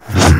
Yeah.